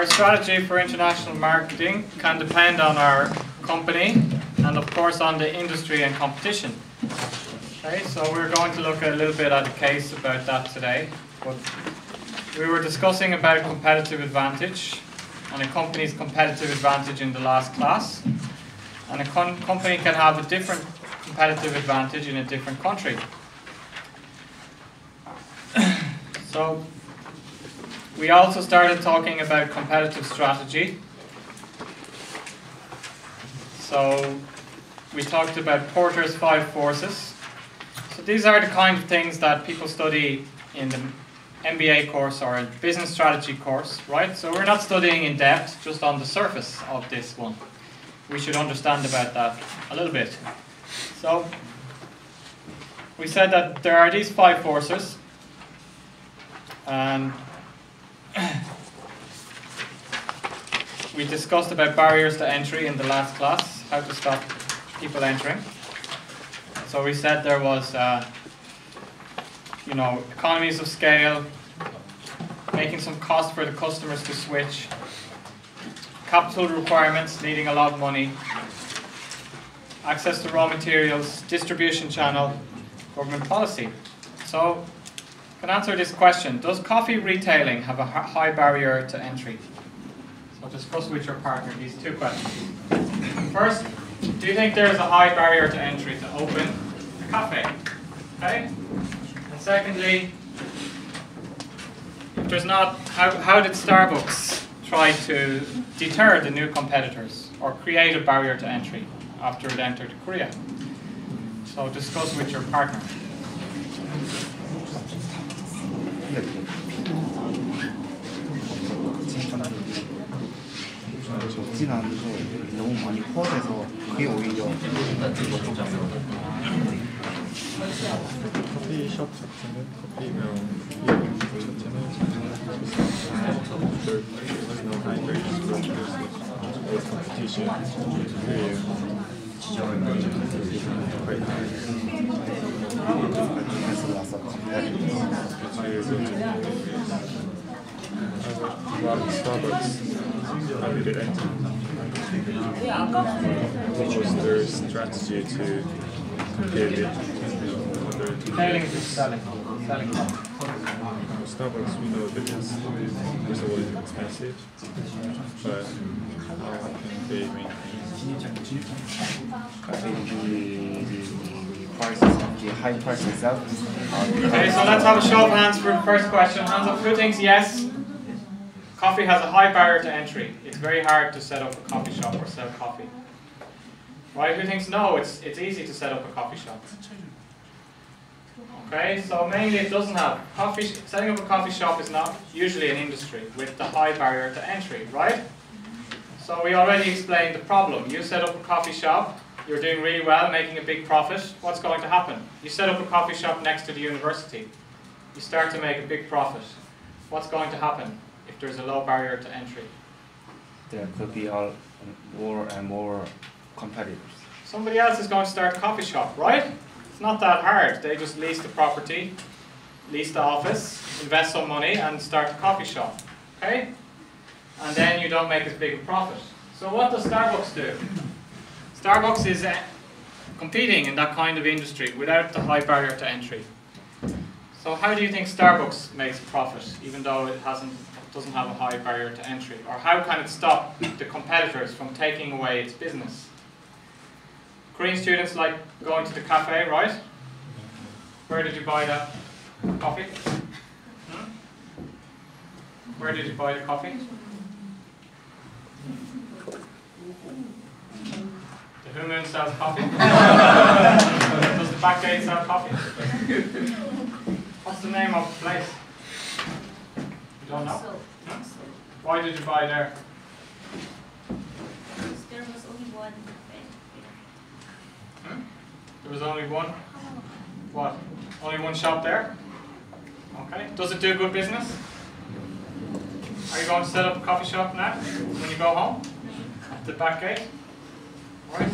our strategy for international marketing can depend on our company and of course on the industry and competition. Okay, so we're going to look a little bit at a case about that today. But we were discussing about competitive advantage and a company's competitive advantage in the last class. And a company can have a different competitive advantage in a different country. so we also started talking about competitive strategy. So we talked about Porter's five forces. So these are the kind of things that people study in the MBA course or a business strategy course, right? So we're not studying in depth, just on the surface of this one. We should understand about that a little bit. So we said that there are these five forces. And we discussed about barriers to entry in the last class, how to stop people entering. So we said there was, uh, you know, economies of scale, making some cost for the customers to switch, capital requirements, needing a lot of money, access to raw materials, distribution channel, government policy. So, can answer this question. Does coffee retailing have a high barrier to entry? So discuss with your partner these two questions. First, do you think there is a high barrier to entry to open a cafe? Okay? And secondly, if there's not, how, how did Starbucks try to deter the new competitors or create a barrier to entry after it entered Korea? So discuss with your partner. 적진 않은데 너무 많이 퍼져서 그게 오히려 조금 커피숍 자체는 커피명 이름그 자체는 Starbucks enter. What was their strategy to compete with Selling is selling. Starbucks, we know of all, it's expensive, but how can they maintain? the prices the high price itself. Okay, so let's have a show of hands for the first question. Hands up, who thinks yes? Coffee has a high barrier to entry. It's very hard to set up a coffee shop or sell coffee. Right, who thinks no, it's, it's easy to set up a coffee shop? Okay, so mainly it doesn't have coffee. Setting up a coffee shop is not usually an industry with the high barrier to entry, right? So we already explained the problem. You set up a coffee shop, you're doing really well, making a big profit. What's going to happen? You set up a coffee shop next to the university. You start to make a big profit. What's going to happen if there's a low barrier to entry? There could be all more and more competitors. Somebody else is going to start a coffee shop, right? It's not that hard. They just lease the property, lease the office, invest some money, and start a coffee shop. Okay? And then you don't make as big a profit. So what does Starbucks do? Starbucks is uh, competing in that kind of industry without the high barrier to entry. So how do you think Starbucks makes profit, even though it hasn't, doesn't have a high barrier to entry? Or how can it stop the competitors from taking away its business? Korean students like going to the cafe, right? Where did you buy that coffee? Hmm? Where did you buy the coffee? The Who Moon sells coffee? Does the back gate sell coffee? What's the name of the place? You don't know? Hmm? Why did you buy there? There was only one Hmm? There was only one? What? Only one shop there? Okay. Does it do good business? Are you going to set up a coffee shop now when you go home? At the back gate? Right.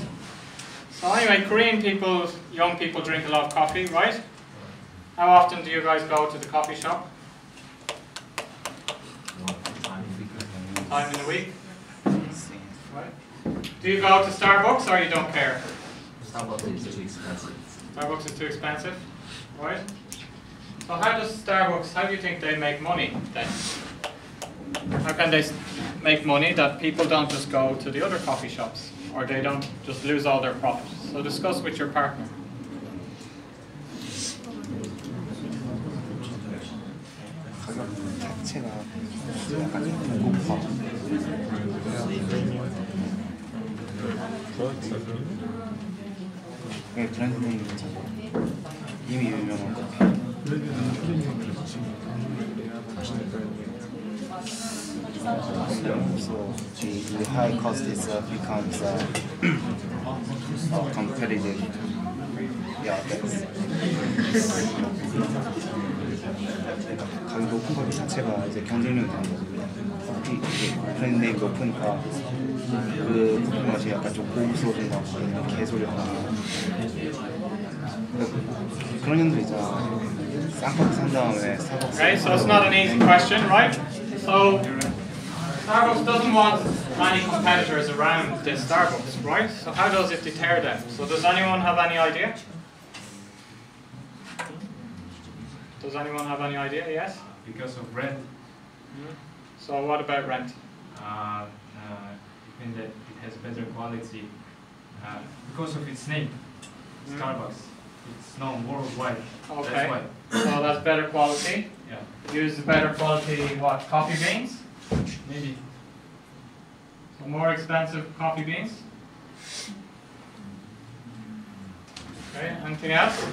So anyway, Korean people, young people drink a lot of coffee, right? How often do you guys go to the coffee shop? time in the week. Right. Do you go to Starbucks or you don't care? Starbucks is too expensive. Starbucks is too expensive, right? So how does Starbucks, how do you think they make money then? How can they make money that people don't just go to the other coffee shops or they don't just lose all their profit? So discuss with your partner. 예, 그런 선생님 괜찮아요. 이미 유명한 것 같아요. So the, the high cost itself becomes uh, uh, competitive. Yeah, that's. 가격 높은 것 자체가 이제 경쟁력이 되는 거거든요. 커피 이게 브랜드 네임 높으니까 그 커피 맛이 약간 좀 고급스러워진다고 하는 개소리 하나. 그러니까 그런 년들 있잖아. 싼 커피 산 다음에 스타벅스. Okay, so it's not an easy question, right? So Starbucks doesn't want many competitors around this Starbucks, right? So how does it deter them? So does anyone have any idea? Does anyone have any idea? Yes? because of rent, So what about rent? uh, uh, even that it has better quality, uh, because of its name, Mm. Starbucks. It's known worldwide. Okay. That's why. So that's better quality. Yeah. Use better quality what? Coffee beans? Maybe. So more expensive coffee beans? Okay, anything else?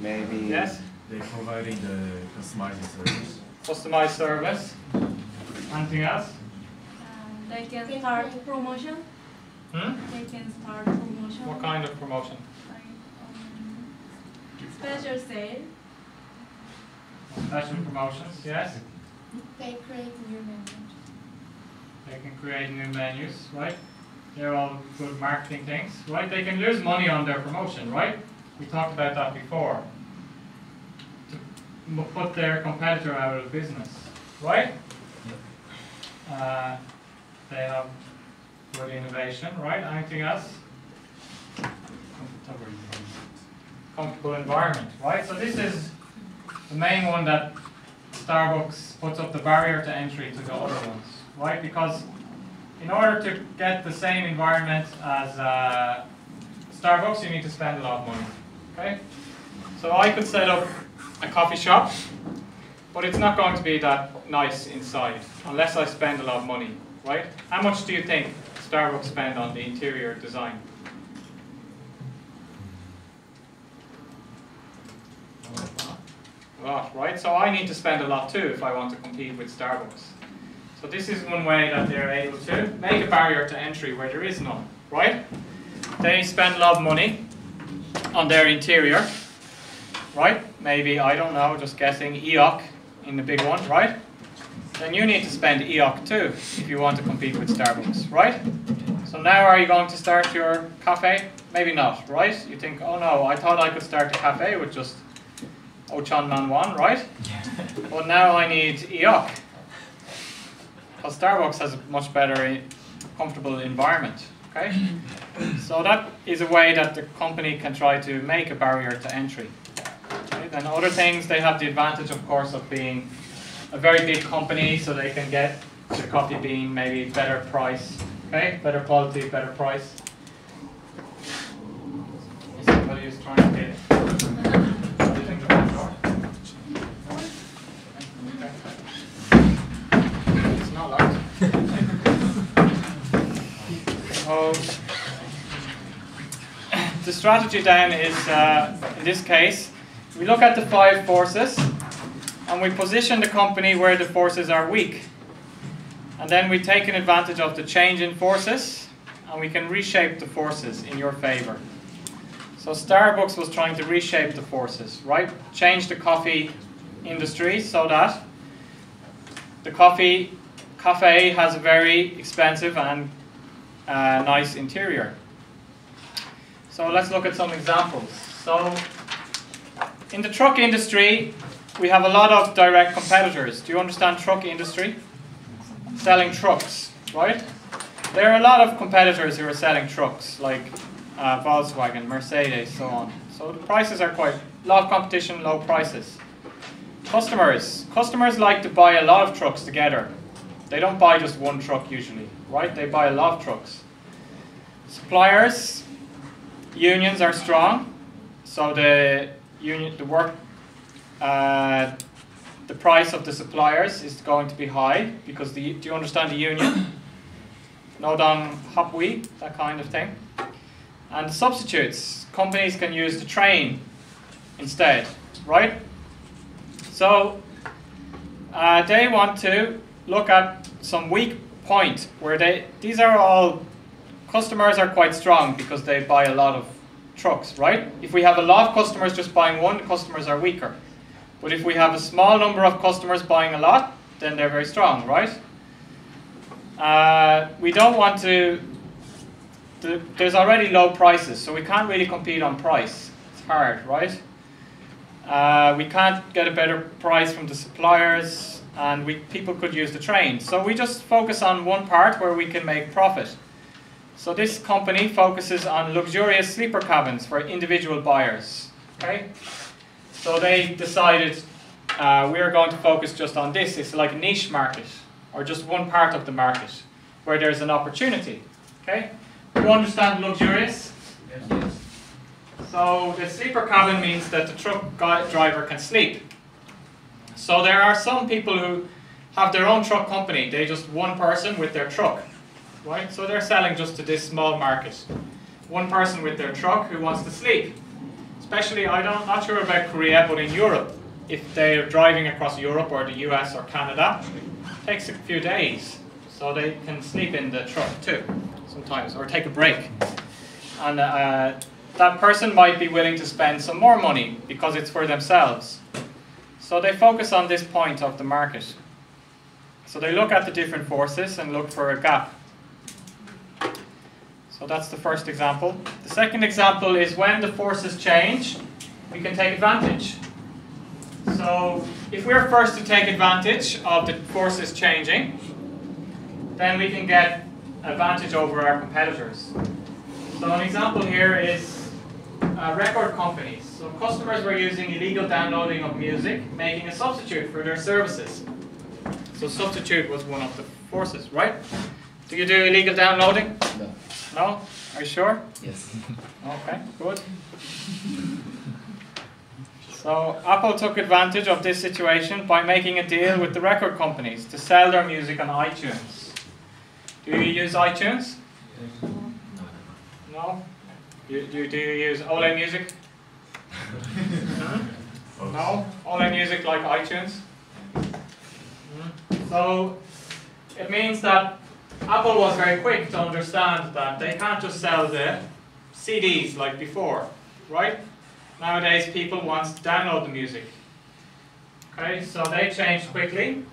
Maybe. Yes? They providing the customizing service. Customized service? Anything else? Uh, They can start promotion, Hmm? they can start promotion. What kind of promotion? Like, um, Special sale, Special promotions, yes? They create new menus. They can create new menus, right? They're all good marketing things, right? They can lose money on their promotion, right? We talked about that before. Put their competitor out of business, right? Uh, they have good innovation, right? Anything else? Comfortable environment, right? So this is the main one that Starbucks puts up the barrier to entry to the other ones, right? Because in order to get the same environment as uh, Starbucks, you need to spend a lot of money, okay? So I could set up a coffee shop, but it's not going to be that nice inside unless I spend a lot of money, right? How much do you think Starbucks spend on the interior design? A lot, right? So I need to spend a lot too if I want to compete with Starbucks. So this is one way that they're able to make a barrier to entry where there is none, right? They spend a lot of money on their interior, right? Maybe, I don't know, just guessing, EOC in the big one, right? Then you need to spend EOC too if you want to compete with Starbucks, right? So now are you going to start your cafe? Maybe not, right? You think, oh no, I thought I could start a cafe with just Ochan Man Wan, right? But now I need EOC. Because Starbucks has a much better, eh, comfortable environment, okay? So that is a way that the company can try to make a barrier to entry. Then other things, they have the advantage, of course, of being a very big company, so they can get the coffee bean maybe better price, okay? Better quality, better price. Somebody is trying to get it. So, the strategy then is, uh, in this case, we look at the five forces and we position the company where the forces are weak. And then we take an advantage of the change in forces and we can reshape the forces in your favor. So Starbucks was trying to reshape the forces, right? Change the coffee industry so that the coffee cafe has a very expensive and uh, nice interior. So let's look at some examples. So in the truck industry, we have a lot of direct competitors. Do you understand truck industry? selling trucks, right? There are a lot of competitors who are selling trucks, like uh, Volkswagen, Mercedes, so on. So the prices are quite, a lot of competition, low prices. Customers. Customers like to buy a lot of trucks together. They don't buy just one truck usually, right? They buy a lot of trucks. Suppliers, unions are strong, so the union, the work, uh, the price of the suppliers is going to be high because the, do you understand the union? No dong hapui, that kind of thing. And substitutes, companies can use the train instead, right? So uh, they want to look at some weak point where they, these are all, customers are quite strong because they buy a lot of trucks, right? If we have a lot of customers just buying one, customers are weaker. But if we have a small number of customers buying a lot, then they're very strong, right? Uh, we don't want to, the, there's already low prices, so we can't really compete on price. It's hard, right? Uh, we can't get a better price from the suppliers, and we, people could use the train. So we just focus on one part where we can make profit. So this company focuses on luxurious sleeper cabins for individual buyers. Okay, so they decided uh, we are going to focus just on this. It's like a niche market, or just one part of the market where there's an opportunity. Okay, you understand luxurious? Yes. So the sleeper cabin means that the truck driver can sleep. So there are some people who have their own truck company. They just one person with their truck, right? So they're selling just to this small market. One person with their truck who wants to sleep. Especially, I don't not sure about Korea, but in Europe, if they're driving across Europe or the US or Canada, it takes a few days. So they can sleep in the truck too, sometimes, or take a break. And uh, that person might be willing to spend some more money because it's for themselves. So they focus on this point of the market. So they look at the different forces and look for a gap. So that's the first example. The second example is when the forces change, we can take advantage. So if we're first to take advantage of the forces changing, then we can get advantage over our competitors. So an example here is uh, record companies. So customers were using illegal downloading of music, making a substitute for their services. So substitute was one of the forces, right? Do you do illegal downloading? No. No? Are you sure? Yes. Okay, good. So Apple took advantage of this situation by making a deal with the record companies to sell their music on iTunes. Do you use iTunes? No? You, do, do you use Olleh Music? No? Olleh Music like iTunes? Hmm? So it means that Apple was very quick to understand that they can't just sell the CDs like before, right? Nowadays people want to download the music. Okay, so they changed quickly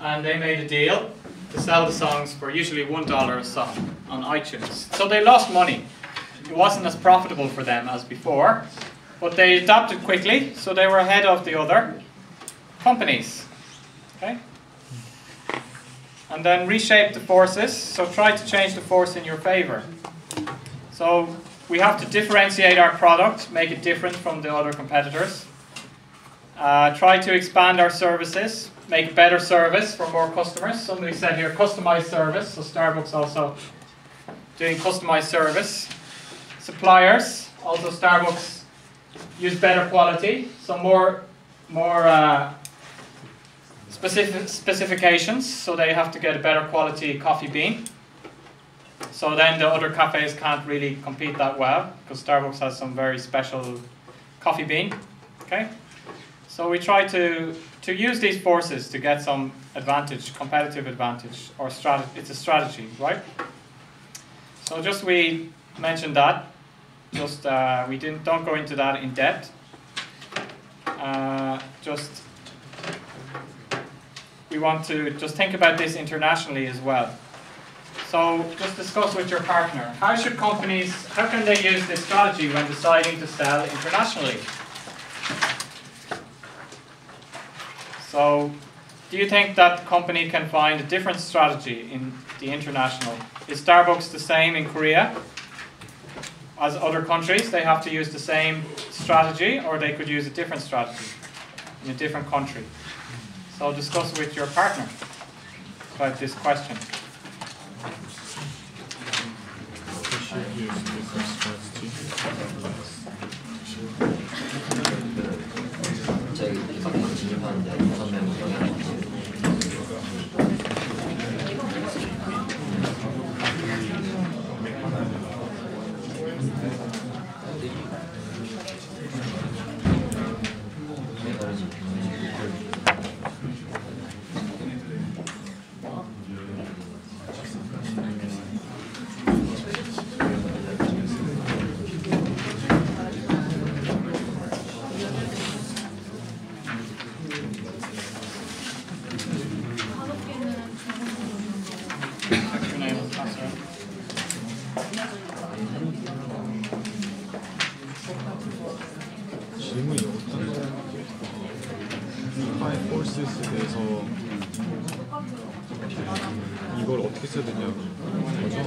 and they made a deal to sell the songs for usually one dollar a song on iTunes. So they lost money. It wasn't as profitable for them as before, but they adapted quickly, so they were ahead of the other companies. Okay? And then reshape the forces, so try to change the force in your favor. So we have to differentiate our product, make it different from the other competitors. Uh, try to expand our services, make better service for more customers. Somebody said here customized service, so Starbucks also doing customized service. Suppliers, also Starbucks use better quality, so more more uh, specific specifications, so they have to get a better quality coffee bean. So then the other cafes can't really compete that well because Starbucks has some very special coffee bean. Okay, so we try to to use these forces to get some advantage, competitive advantage, or strategy. It's a strategy, right? So just we mentioned that. Just uh, we didn't don't go into that in depth. Uh, just we want to just think about this internationally as well. So just discuss with your partner. How should companies, how can they use this strategy when deciding to sell internationally? So do you think that the company can find a different strategy in the international? Is Starbucks the same in Korea as other countries? They have to use the same strategy, or they could use a different strategy in a different country. So discuss with your partner about this question. 질문이 없던데. 하이 포스에 대해서 이걸 어떻게 써야 되냐고 거죠?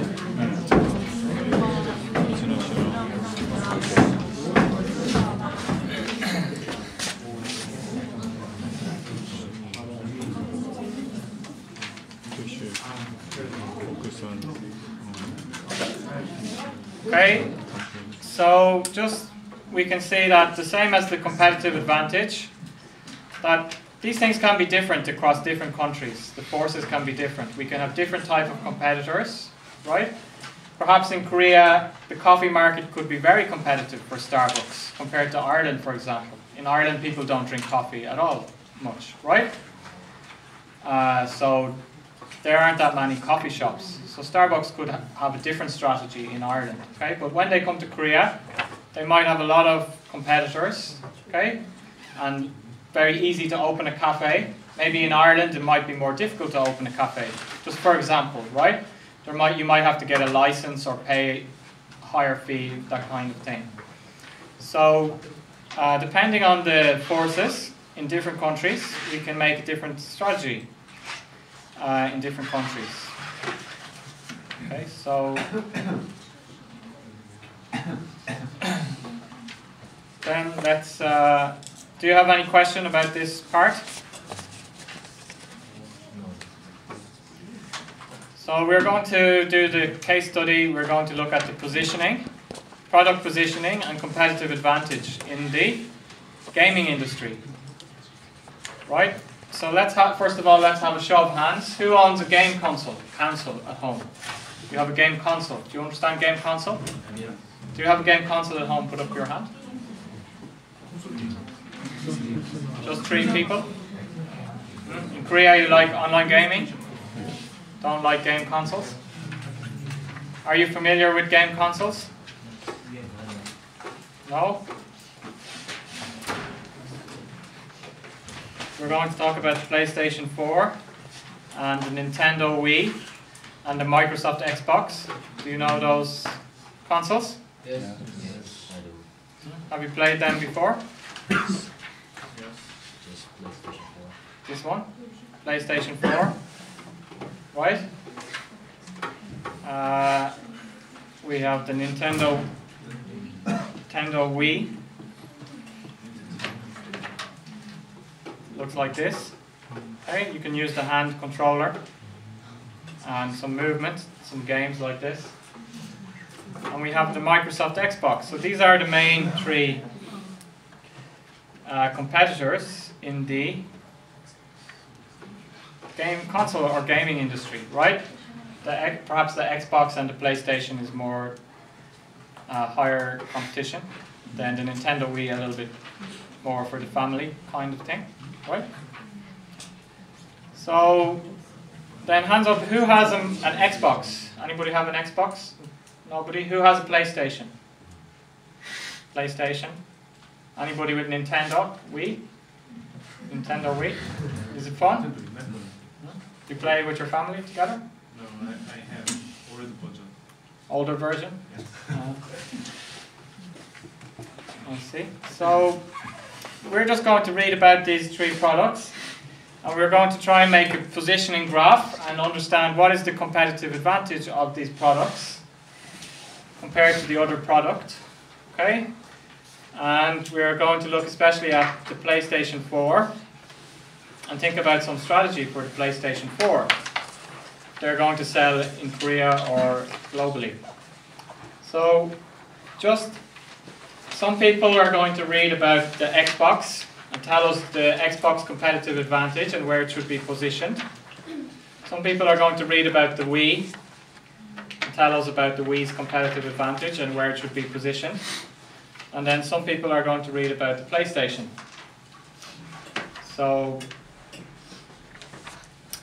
이진아 씨랑 Okay, so just we can see that the same as the competitive advantage, that these things can be different across different countries. The forces can be different. We can have different type of competitors, right? Perhaps in Korea, the coffee market could be very competitive for Starbucks compared to Ireland, for example. In Ireland, people don't drink coffee at all much, right? Uh, so there aren't that many coffee shops. So Starbucks could ha- have a different strategy in Ireland, okay? But when they come to Korea, they might have a lot of competitors, okay? And very easy to open a cafe. Maybe in Ireland it might be more difficult to open a cafe. Just for example, right? There might you might have to get a license or pay higher fee, that kind of thing. So uh, depending on the forces in different countries, we can make a different strategy uh, in different countries. Okay, so then let's. Uh, do you have any question about this part? So we're going to do the case study. We're going to look at the positioning, product positioning, and competitive advantage in the gaming industry. Right. So let's have first of all let's have a show of hands. Who owns a game console console at home? You have a game console. Do you understand game console? Yeah. Do you have a game console at home? Put up your hand. Just three people. Hmm? In Korea, you like online gaming. Don't like game consoles. Are you familiar with game consoles? No. We're going to talk about the PlayStation 4 and the Nintendo Wii and the Microsoft Xbox. Do you know those consoles? Yes. Have you played them before? Just PlayStation 4. This one? PlayStation 4. Right? Uh, we have the Nintendo Nintendo Wii. Looks like this. Okay, you can use the hand controller and some movement, some games like this. And we have the Microsoft Xbox. So these are the main three uh, competitors in the game console or gaming industry, right? The perhaps the Xbox and the PlayStation is more uh, higher competition than the Nintendo Wii, a little bit more for the family kind of thing, right? So then hands up, who has an, an Xbox? Anybody have an Xbox? Nobody. Who has a PlayStation? PlayStation. Anybody with Nintendo Wii? Nintendo Wii. Is it fun? You play with your family together? No, I, I have old version. Older version? Uh, I see. So we're just going to read about these three products And we're going to try and make a positioning graph and understand what is the competitive advantage of these products compared to the other product. Okay? And we're going to look especially at the PlayStation 4 and think about some strategy for the PlayStation 4. They're going to sell in Korea or globally. So, just some people are going to read about the Xbox and tell us the Xbox competitive advantage and where it should be positioned. Some people are going to read about the Wii tell us about the Wii's competitive advantage and where it should be positioned. And then some people are going to read about the PlayStation. So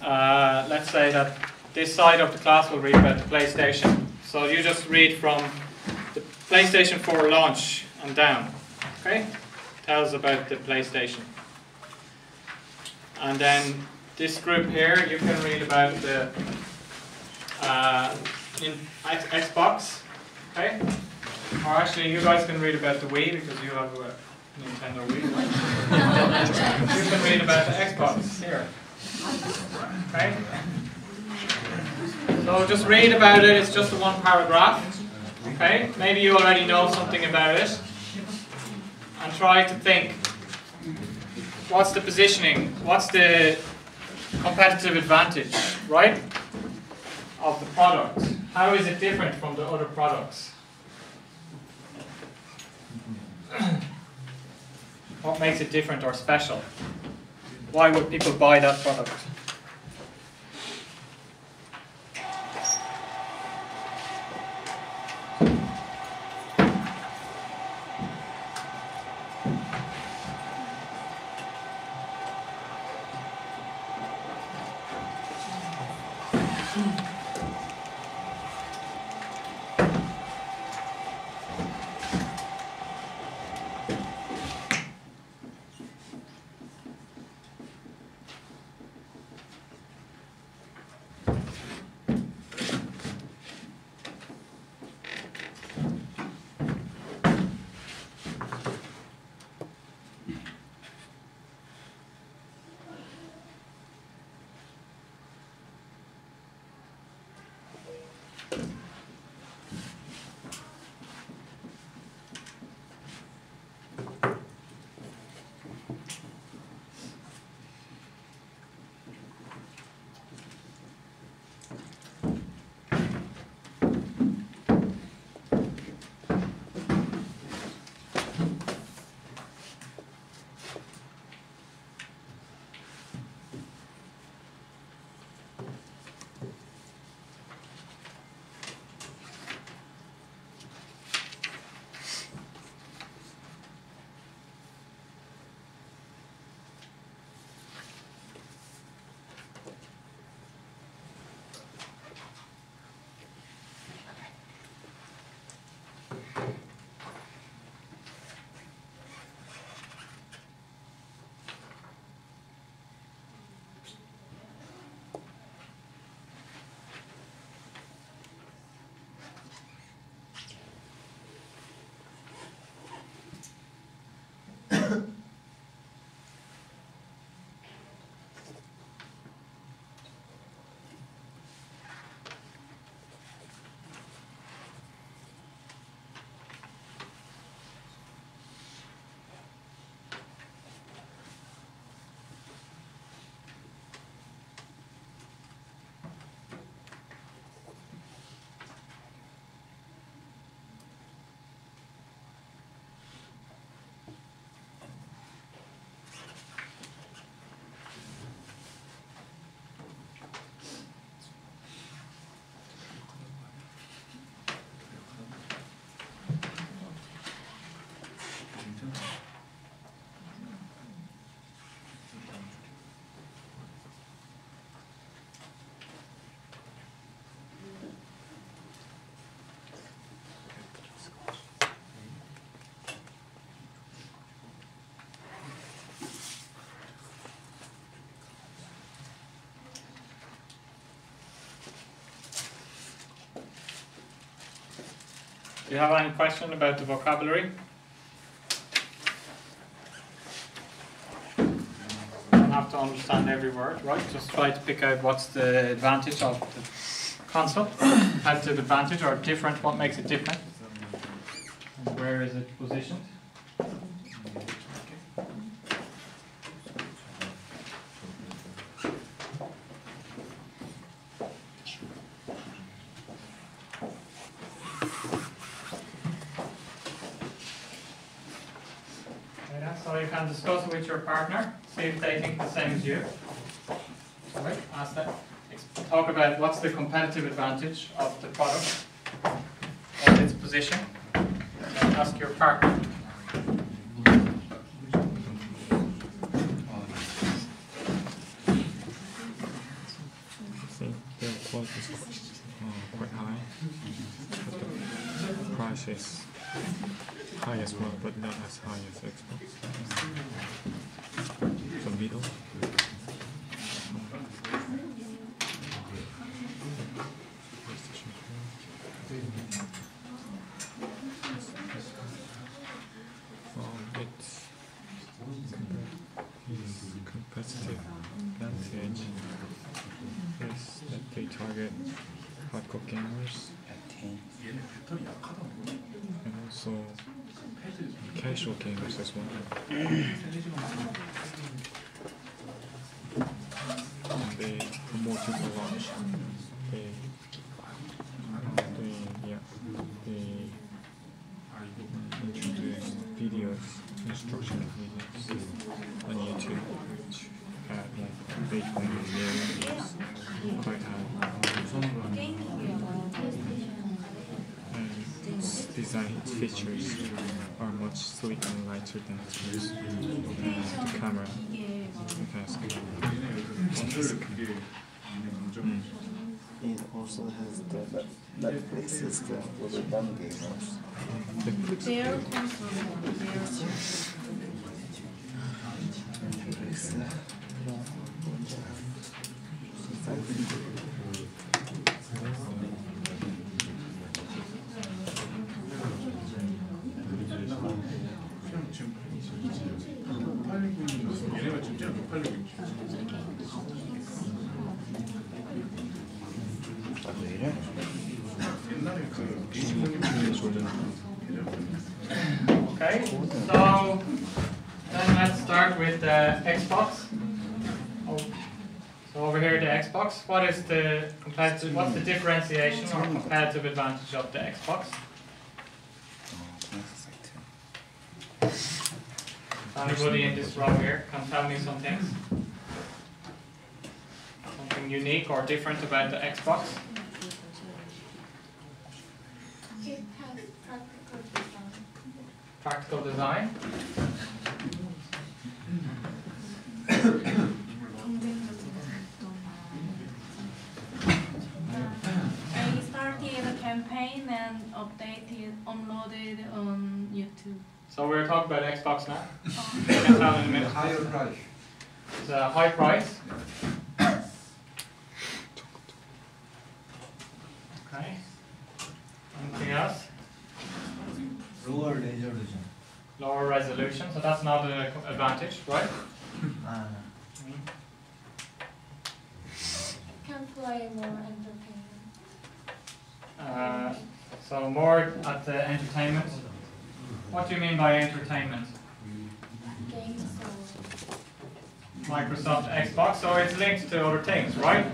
uh, let's say that this side of the class will read about the PlayStation. So you just read from the PlayStation 4 launch and down. Okay? Tell us about the PlayStation. And then this group here, you can read about the uh, in Xbox. Okay? Or actually, you guys can read about the Wii because you have a Nintendo Wii. You can read about the Xbox here. Okay? So just read about it, it's just a one paragraph. Okay? Maybe you already know something about it. And try to think what's the positioning? What's the competitive advantage, right? Of the product. How is it different from the other products? what makes it different or special? Why would people buy that product? You have any question about the vocabulary? You don't have to understand every word, right? Just try to pick out what's the advantage of the concept, competitive advantage, or different, what makes it different, and where is it positioned. Okay, then, so you can discuss it with your partner, see if they think the same as you. Alright, ask. Ex- Talk about what's the competitive advantage of the product, and its position. And ask your partner. Quite, high, but the price is high as well, but not as high as Xbox. So middle. PlayStation 4. Um, it's compa- competitive advantage is that they target hardcore gamers and also casual gamers as well. and they promote it a lot. They, they yeah, they introduce videos, instructional videos on YouTube, which have like big videos, quite high. And its features much sleek and lighter than its uh, the camera. It has Mm. It also has the Net- Netflix system for the dumb gamers. Netflix Xbox, what is the comparative, what's the differentiation or comparative advantage of the Xbox? Anybody in this room here can tell me some things? Something unique or different about the Xbox? It has practical design. Practical design? So we're about Xbox now. You can tell in a. Higher price. It's a high price. Okay. Anything else? Lower resolution. Lower resolution, so that's not an advantage, right? Ah. Can play more entertainment. Uh, so more at the entertainment. What do you mean by entertainment? Games Microsoft Xbox, so it's linked to other things, right?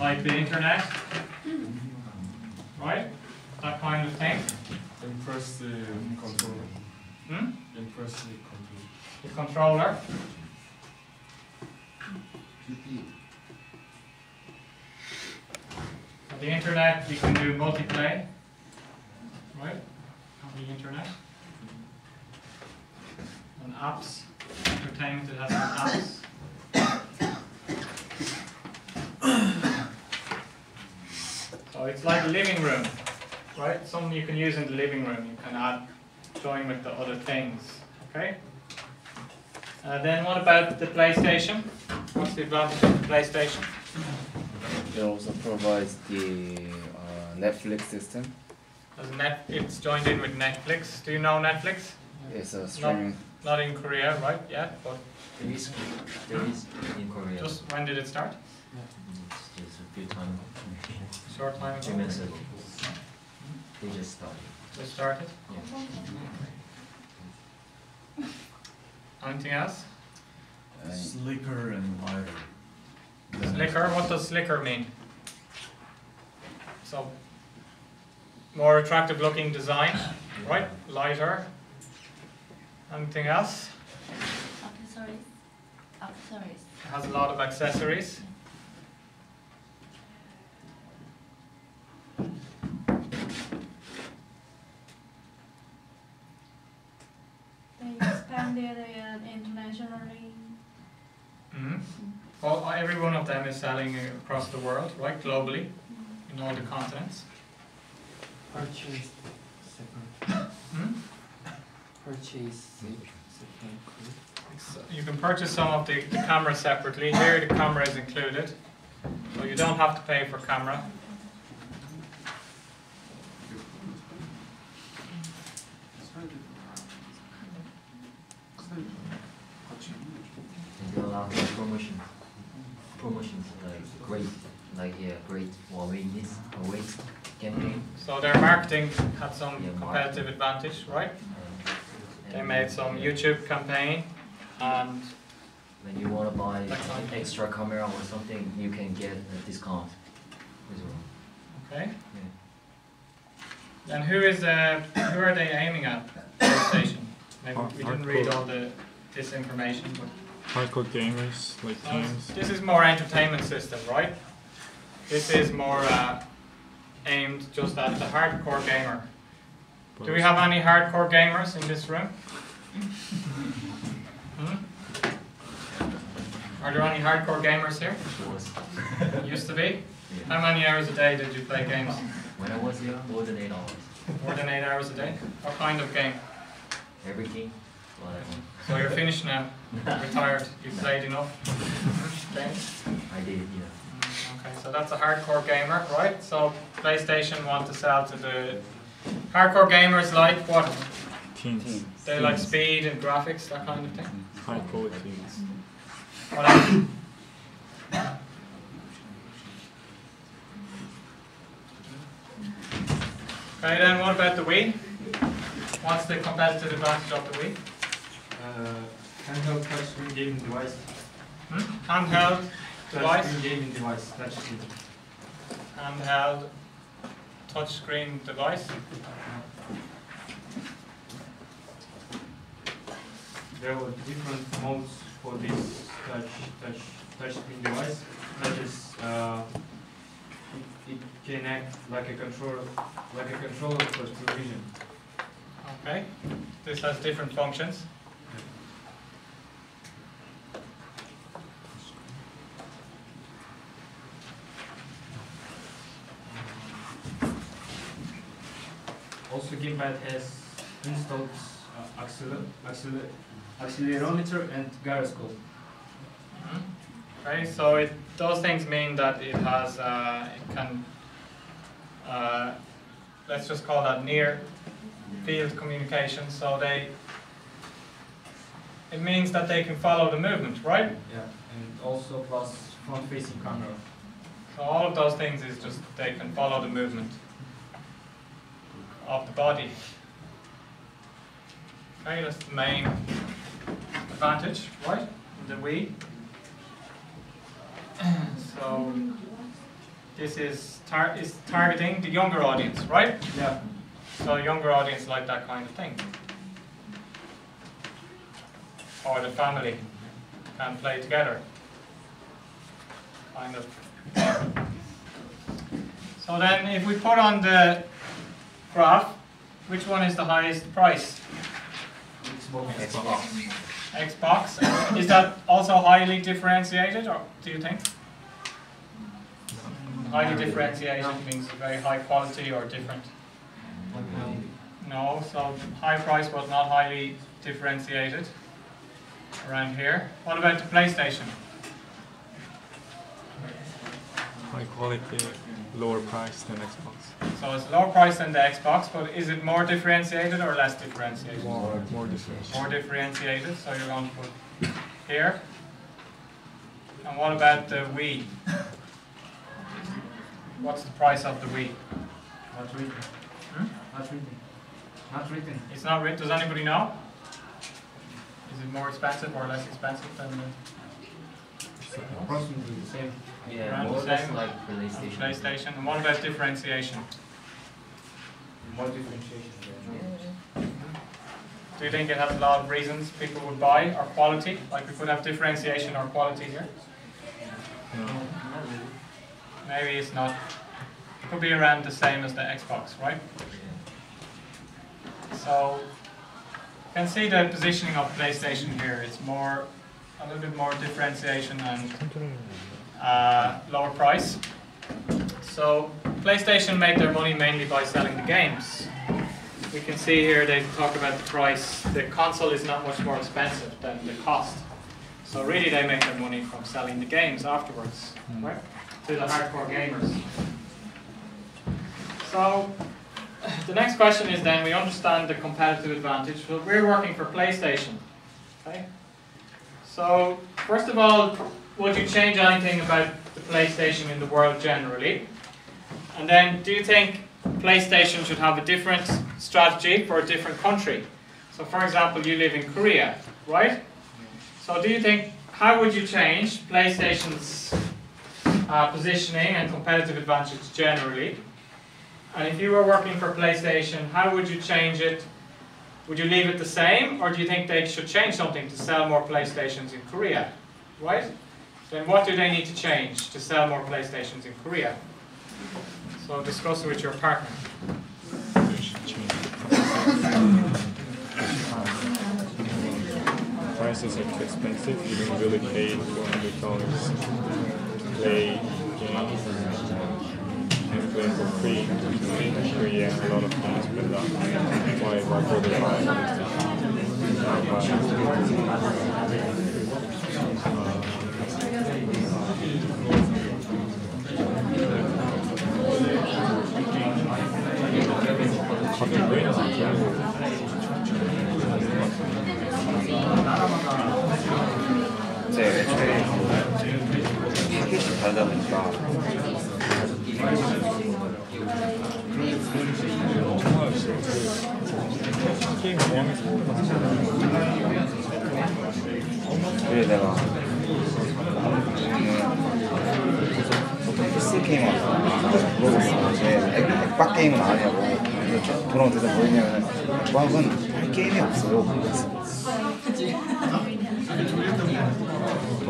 Like the internet, right? That kind of thing. Impress the controller. Hmm? Impress the controller. The controller. On the internet, you can do multiplayer, right? The internet. And apps, entertainment, it has apps. So it's like a living room, right? Something you can use in the living room. You can add, join with the other things, okay? Uh, then what about the PlayStation? What's the advantage of the PlayStation? It also provides the uh, Netflix system. As net, it's joined in with Netflix. Do you know Netflix? It's a streaming. Not in Korea, right? Yeah, but There is, there is in Korea. just when did it start? It's just a few time, Short time two ago. months ago. They just started. It started. Yeah. Anything else? Slicker and wider. Slicker. What does slicker mean? So more attractive looking design, right? Lighter. Anything else? Accessories. Accessories. It has a lot of accessories. They expanded it internationally. hmm Well, every one of them is selling across the world, right? Globally, in all the continents. Purchase. Hmm? Purchase. You can purchase some of the, the camera separately. Here the camera is included. So you don't have to pay for camera. And there are a lot of promotion, promotions like great, like yeah, great Huawei this, Huawei campaign. So their marketing had some competitive advantage, right? They made some YouTube campaign and When you wanna buy That kind. extra camera or something, you can get a discount as well. okay. Yeah. And who is uh, who are they aiming at? PlayStation. Maybe we didn't read all the this information, but Hardcore gamers, like teams. this is more entertainment system, right? This is more uh, aimed just at the hardcore gamer. Do we have any hardcore gamers in this room? Hmm? Are there any hardcore gamers here? Was, Used to be. How many hours a day did you play games? When I was young, more than eight hours. More than eight hours a day? What kind of game? Everything, what I want. So you're finished now, retired, you've played enough games? I did, yeah. Okay, so that's a hardcore gamer, right? So PlayStation want to sell to the hardcore gamers like what? Teams. They like speed and graphics, that kind of thing? High quality. What else? Okay, then what about the Wii? What's the competitive advantage of the Wii? Uh, handheld touchscreen gaming device. Hmm? Handheld device? Gaming device. Touchscreen. handheld touchscreen device. There were different modes for this touch touch touchscreen device. That is, uh, it, it can act like a controller, like a controller for television. Okay, this has different functions. Also, gamepad has installed uh, acceler, acceler, accelerometer and gyroscope. Mhm. Okay, so it, those things mean that it has, uh, it can, uh, let's just call that near field communication. So they, it means that they can follow the movement, right? Yeah, and also plus front-facing camera. So all of those things is just they can follow the movement of the body. Okay, that's the main advantage, right? The Wii. So this is tar- is targeting the younger audience, right? Yeah. So younger audience like that kind of thing. Or the family can play together. Kind of. So then if we put on the graph, which one is the highest price? Xbox. Xbox. Uh, is that also highly differentiated, or do you think? Highly differentiated means very high quality or different. No, so high price was not highly differentiated around here. What about the PlayStation? High quality, lower price than Xbox. So it's lower price than the Xbox, but is it more differentiated or less differentiated? More, more differential. More differentiated, so you're going to put here. And what about the Wii? What's the price of the Wii? Not written. Hmm? Not written. Not written. It's not written. Does anybody know? Is it more expensive or less expensive than the Approximately the same. Yeah, more or the same. like PlayStation. PlayStation? And what about differentiation? More differentiation. Do you think it has a lot of reasons people would buy or quality? Like we could have differentiation or quality here? No. Maybe it's not. It could be around the same as the Xbox, right? So you can see the positioning of PlayStation here. It's more, a little bit more differentiation and uh, lower price. So PlayStation make their money mainly by selling the games. We can see here they talk about the price. The console is not much more expensive than the cost. So really they make their money from selling the games afterwards, hmm. right? To the hardcore gamers. So the next question is then we understand the competitive advantage. So we're working for PlayStation. Okay? So first of all, would you change anything about the PlayStation in the world generally? And then do you think PlayStation should have a different strategy for a different country? So for example, you live in Korea, right? So do you think, how would you change PlayStation's uh, positioning and competitive advantage generally? And if you were working for PlayStation, how would you change it? Would you leave it the same, or do you think they should change something to sell more PlayStations in Korea? Right? Then what do they need to change to sell more PlayStations in Korea? So discuss it with your partner. Prices are too expensive. You don't really pay four hundred dollars to play games and play for free. In Korea, a lot of games, but uh, why why bother 이제 애초에 타겟이 다르다 보니까 게임 그래 내가 보통 PC 게이머라서 물어봤어 왜 액- 액박 게임은 그래서 돌아온 대답 뭐냐면 액박은 할 게임이 없어요. 더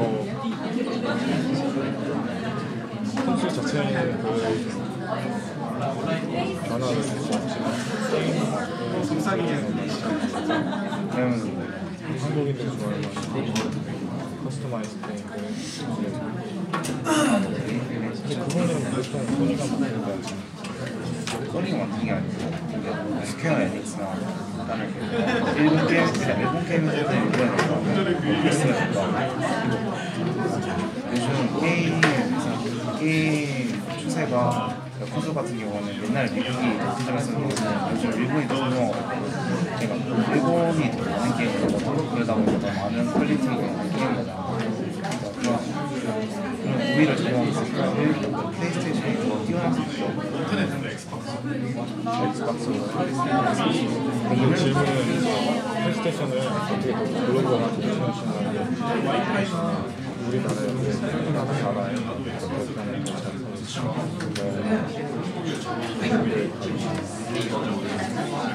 콘솔 자체는 그 변화를 줄수 없지만 왜냐면 한국인들 좋아할 만한 커스터마이즈 게임들. 근데 그거는 보통 소니가 만드는 거같 아요 소니가 만든 게 아니고 이게 스퀘어 에닉스나 다른 그 일본 게임 일본 게임 회사들 일본에 있으면 좋다 요즘 게임 게임 추세가 콘솔 같은 경우는 옛날 미국이 독점했었는 경우는 요즘 일본이 더 성공하고 그러니까 일본이 더 많은 게임을 하거든 그러다 보니까 더 많은 게임이 나와 그러니까 그런 우위를 적용하고 있으니까 일본 플레이스테이션이 더 뛰어날 수 있어 엑스박스 그리고 질문은 플레이스테이션을 어떻게 더 글로벌하게 표현하시나요? 우리나라에 다른 나라에 어떻게 하는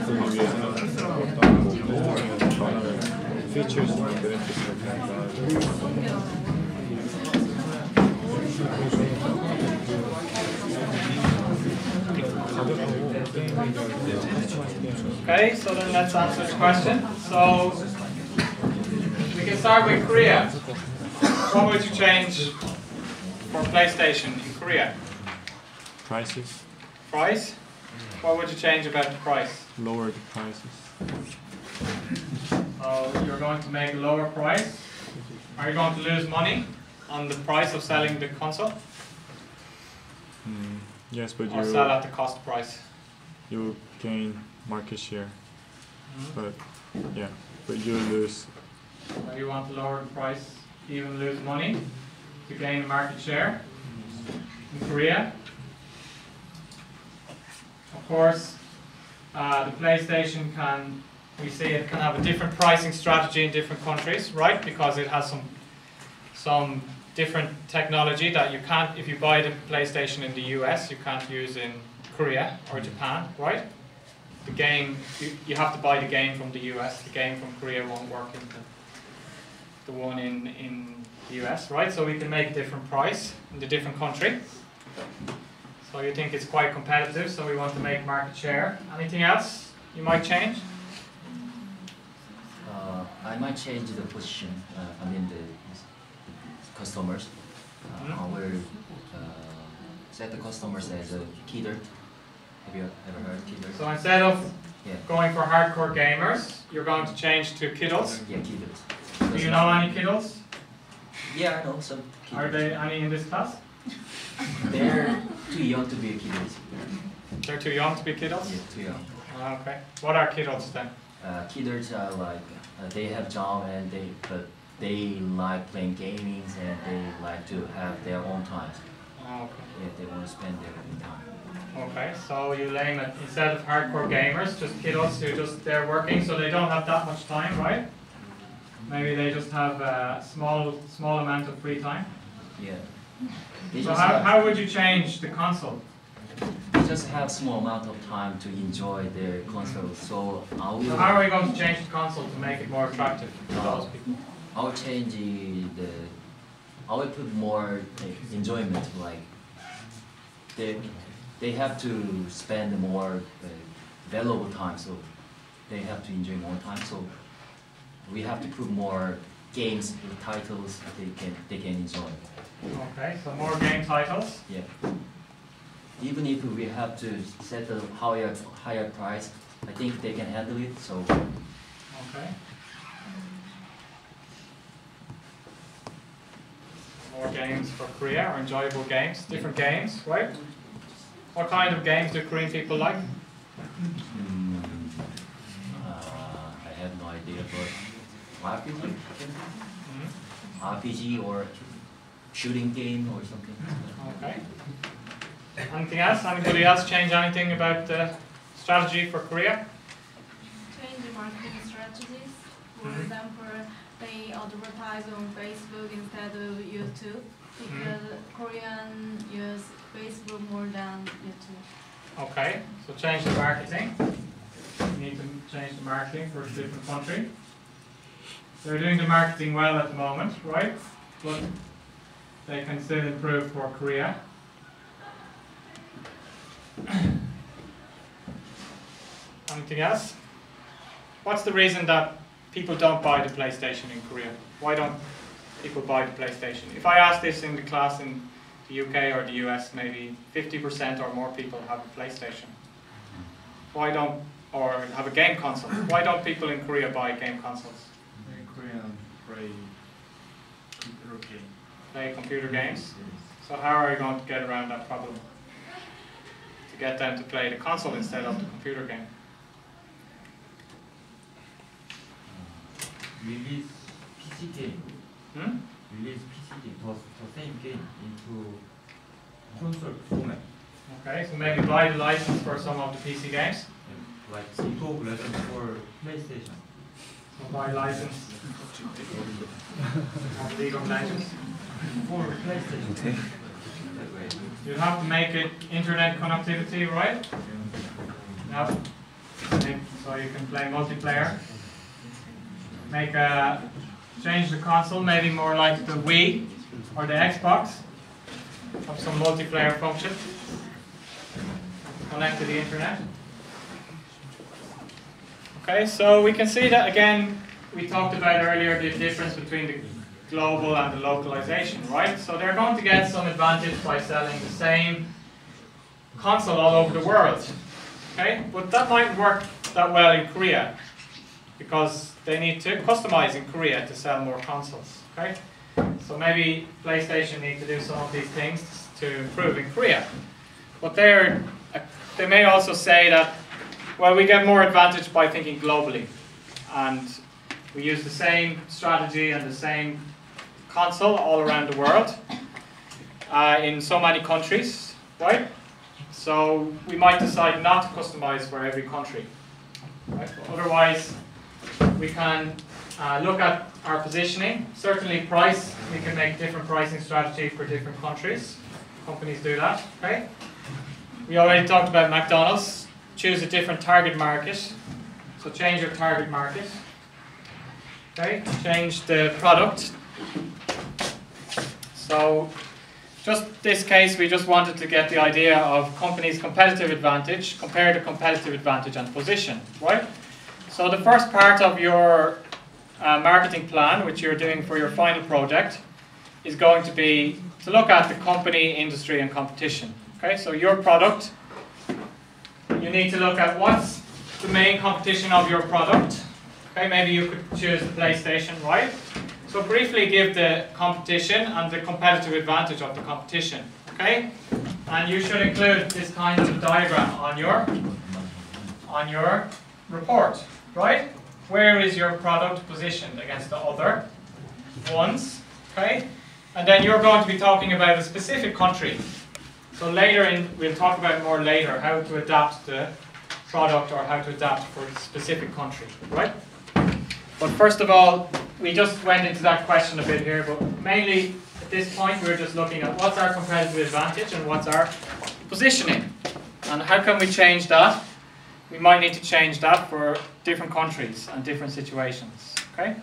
게그 위해서는 어떤 뭐 피처스나 베네핏을 그러 Okay, so then let's answer the question. So we can start with Korea. What would you change for PlayStation in Korea? prices, Price? What would you change about the price? lower the prices. So you're going to make a lower price. Are you going to lose money on the price of selling the console? 음, Yes, but or you sell at the cost price. you gain market share, Mhm. but yeah, but you lose. You want to lower the price, even lose money to gain market share in Korea. Of course, uh, the PlayStation can, we see it can have a different pricing strategy in different countries, right? Because it has some, some different technology that you can't, if you buy the PlayStation in the US, you can't use in Korea or Japan, right? The game, you, you have to buy the game from the US, the game from Korea won't work in the, the one in, in the US, right? So we can make a different price in the different country. So you think it's quite competitive, so we want to make market share. Anything else you might change? Uh, I might change the position, uh, I mean the customers. Uh, Mhm. I will uh, set the customers as a kidult. Have you ever heard of? So instead of Yeah. going for hardcore gamers, you're going to change to kidults. Yeah, kidult. Do you know any kidults? Yeah, I know some Are they any in this class? They're too young to be kidult. They're too young to be kidults? Yeah, too young. Ah, Okay. What are kidults then? Uh, kiddos are like uh, they have job and they but they like playing gamings and they like to have their own time. Ah, Okay. Yeah, they want to spend their own time. Okay, so you name it instead of hardcore gamers, just kiddos who just they're working, so they don't have that much time, right? Maybe they just have a small small amount of free time. Yeah. They So how, have, how would you change the console? they just have small amount of time to enjoy their console. So I So how are we going to change the console to make it more attractive to those uh, people? I will change the I will put more like, enjoyment like they they have to spend more uh, valuable time so they have to enjoy more time so we have to put more games titles they can they can enjoy Okay, so more game titles. yeah even if we have to set a higher higher price I think they can handle it so Okay. More games for Korea, or enjoyable games, different games, right? What kind of games do Korean people like? mm, uh, I have no idea but RPG Mhm. RPG or shooting game or something. Okay. Anything else? Anybody else change anything about the strategy for Korea? Change the marketing strategies. For Mhm. example, they advertise on Facebook instead of YouTube because Korean use Facebook more than YouTube. Okay, so change the marketing. We need to change the marketing for a different country. They're doing the marketing well at the moment, right? But they can still improve for Korea. Anything else? What's the reason that people don't buy the PlayStation in Korea? Why don't people buy the PlayStation? If I ask this in the class in the UK or the US, maybe 50% or more people have a PlayStation. Why don't, or have a game console? Why don't people in Korea buy game consoles? In Korean play computer game. Play computer games? So how are you going to get around that problem? To get them to play the console instead of the computer game? release PC game, Hmm? release PC game, the, the same game into console format. Okay, so maybe buy the license for some of the PC games. Like League of Legends for PlayStation. So buy license of League of Legends. For PlayStation. Okay. You have to make it internet connectivity, right? Yep. So you can play multiplayer. Make a, change the console, maybe more like the Wii or the Xbox. of some multiplayer function. Connect to the internet. Okay, so we can see that again, we talked about earlier the difference between the global and the localization, right? So they're going to get some advantage by selling the same console all over the world, okay? But that might work that well in Korea because they need to customize in Korea to sell more consoles, okay? So maybe PlayStation need to do some of these things to improve in Korea. But they're, they may also say that, well, we get more advantage by thinking globally. And we use the same strategy and the same console all around the world uh, in so many countries, right? So we might decide not to customize for every country. Right? Otherwise, we can uh, look at our positioning. Certainly price, we can make different pricing strategy for different countries. Companies do that, okay? We already talked about McDonald's. Choose a different target market. So change your target market. Okay, change the product. So just this case, we just wanted to get the idea of company's competitive advantage, compare the competitive advantage and position, right? So the first part of your uh, marketing plan, which you're doing for your final project, is going to be to look at the company, industry, and competition. Okay, so your product, you need to look at what's the main competition of your product. Okay, maybe you could choose the PlayStation, right? So briefly give the competition and the competitive advantage of the competition. Okay, and you should include this kind of diagram on your on your report, right? Where is your product positioned against the other ones? Okay, and then you're going to be talking about a specific country. So later in, we'll talk about more later how to adapt the product or how to adapt for a specific country, right? But first of all, we just went into that question a bit here, but mainly at this point we're just looking at what's our competitive advantage and what's our positioning. And how can we change that? We might need to change that for different countries and different situations. Okay?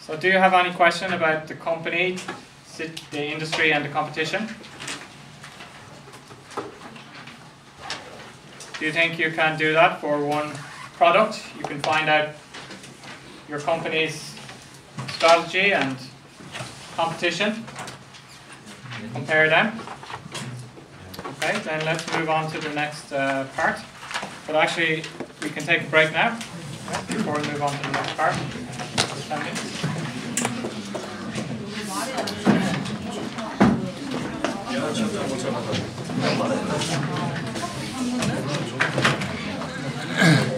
So do you have any question about the company, the industry and the competition? Do you think you can do that for one product? You can find out your company's strategy and competition, compare them. Okay, then let's move on to the next uh, part. But actually, we can take a break now before we move on to the next part. 10 minutes. 아,